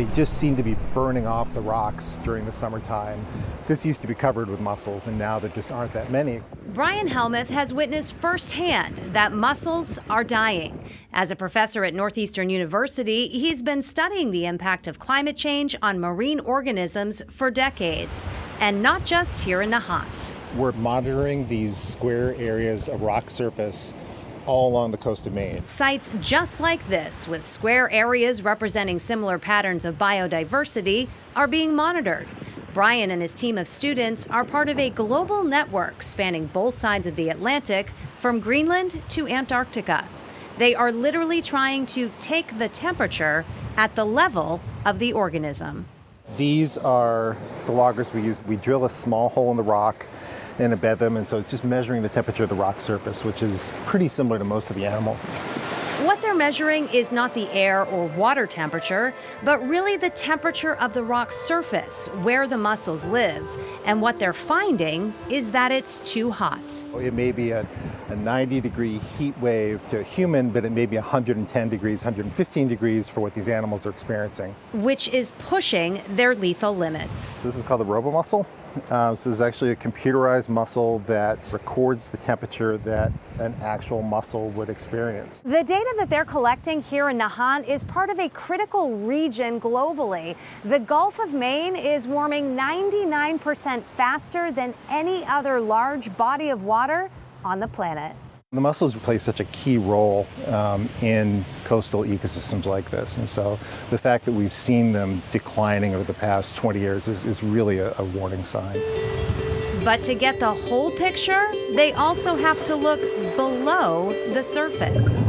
They just seem to be burning off the rocks during the summertime. This used to be covered with mussels, and now there just aren't that many. Brian Helmuth has witnessed firsthand that mussels are dying. As a professor at Northeastern University, he's been studying the impact of climate change on marine organisms for decades, and not just here in Nahant. We're monitoring these square areas of rock surface all along the coast of Maine. Sites just like this, with square areas representing similar patterns of biodiversity, are being monitored. Brian and his team of students are part of a global network spanning both sides of the Atlantic, from Greenland to Antarctica. They are literally trying to take the temperature at the level of the organism. These are the loggers we use. We drill a small hole in the rock and embed them, and so it's just measuring the temperature of the rock surface, which is pretty similar to most of the animals. What they're measuring is not the air or water temperature, but really the temperature of the rock's surface, where the mussels live. And what they're finding is that it's too hot. It may be a, a 90 degree heat wave to a human, but it may be 110 degrees, 115 degrees for what these animals are experiencing. Which is pushing their lethal limits. This is called the robomussel. Uh, this is actually a computerized mussel that records the temperature that an actual mussel would experience. The data that they're collecting here in Nahant is part of a critical region globally. The Gulf of Maine is warming 99% faster than any other large body of water on the planet. The mussels play such a key role um, in coastal ecosystems like this. And so the fact that we've seen them declining over the past 20 years is, is really a, a warning sign. But to get the whole picture, they also have to look below the surface.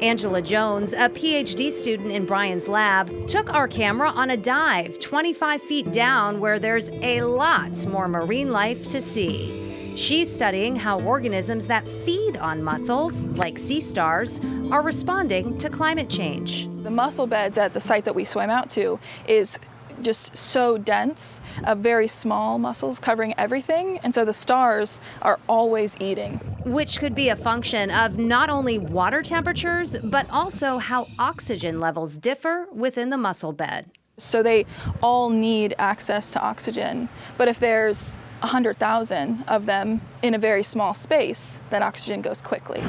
Angela Jones, a PhD student in Brian's lab, took our camera on a dive 25 feet down where there's a lot more marine life to see. She's studying how organisms that feed on mussels, like sea stars, are responding to climate change. The mussel beds at the site that we swam out to is just so dense of very small mussels covering everything and so the stars are always eating. Which could be a function of not only water temperatures but also how oxygen levels differ within the mussel bed. So they all need access to oxygen. But if there's 100,000 of them in a very small space, then oxygen goes quickly.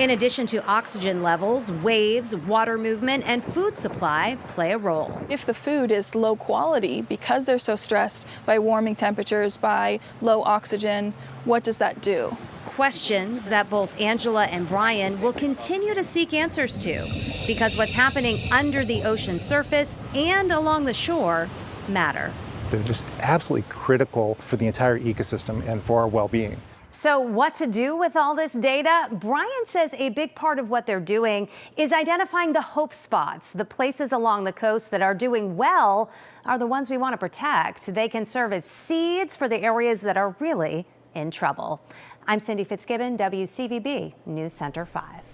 In addition to oxygen levels, waves, water movement, and food supply play a role. If the food is low quality because they're so stressed by warming temperatures, by low oxygen, what does that do? Questions that both Angela and Brian will continue to seek answers to because what's happening under the ocean surface and along the shore matter. They're just absolutely critical for the entire ecosystem and for our well-being. So, what to do with all this data? Brian says a big part of what they're doing is identifying the hope spots. The places along the coast that are doing well are the ones we want to protect. They can serve as seeds for the areas that are really in trouble. I'm Cindy Fitzgibbon, WCVB News Center 5.